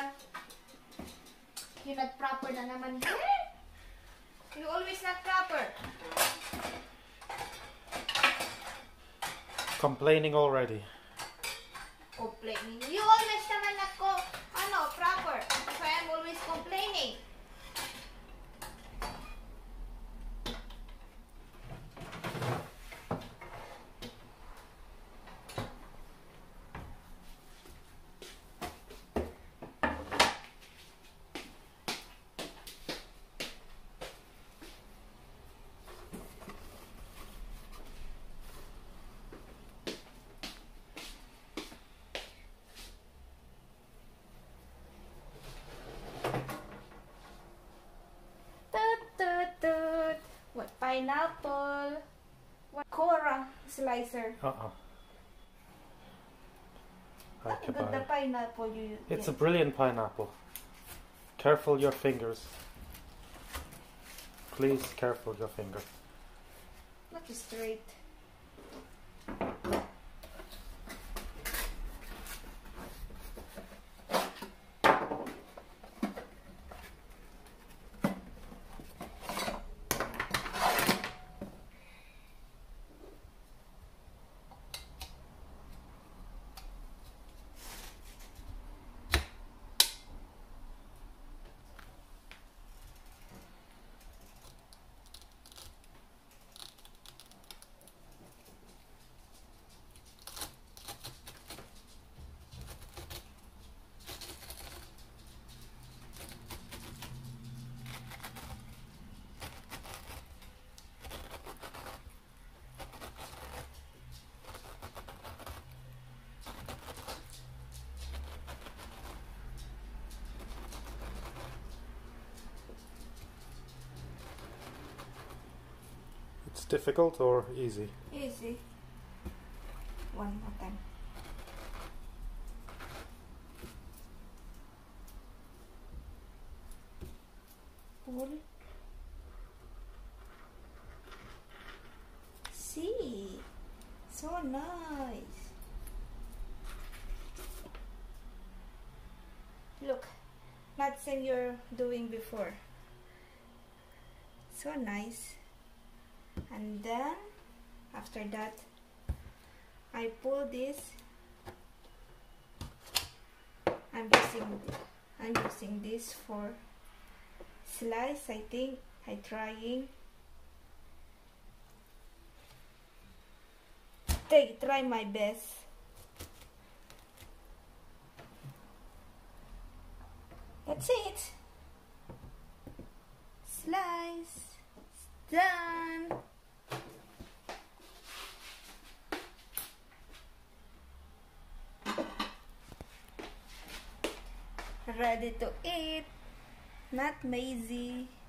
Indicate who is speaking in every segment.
Speaker 1: lang. You're not proper na naman here. You're always not proper.
Speaker 2: Complaining already.
Speaker 1: Complaining pineapple? corer slicer?
Speaker 2: Uh-uh. I
Speaker 1: Look
Speaker 2: could
Speaker 1: the pineapple you
Speaker 2: It's a brilliant pineapple. Careful your fingers. Please, careful your finger.
Speaker 1: Not straight.
Speaker 2: Difficult or easy?
Speaker 1: Easy. One more time. Pull. See. So nice. Look. Not same you're doing before. So nice and then after that I pull this I'm using I'm using this for slice I think I trying. Take try my best. That's it. Slice. Done. Ready to eat. Not lazy.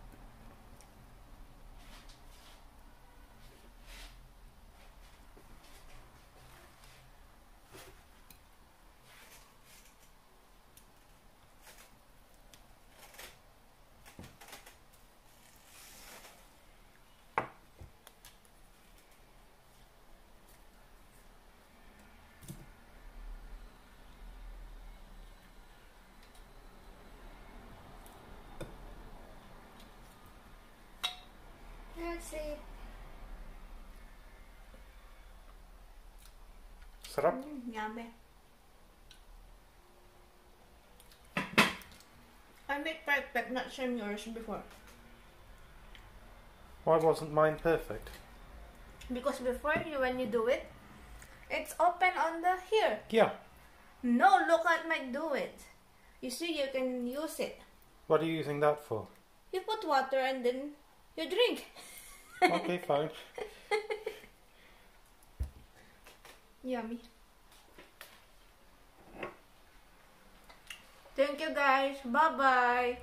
Speaker 2: Sarap?
Speaker 1: Mm, yummy. I made perfect, not same yours before.
Speaker 2: Why wasn't mine perfect?
Speaker 1: Because before you, when you do it, it's open on the here.
Speaker 2: Yeah.
Speaker 1: No, look at my do it. You see, you can use it.
Speaker 2: What are you using that for?
Speaker 1: You put water and then you drink.
Speaker 2: Okay, fine.
Speaker 1: Yummy. Thank you guys. Bye bye.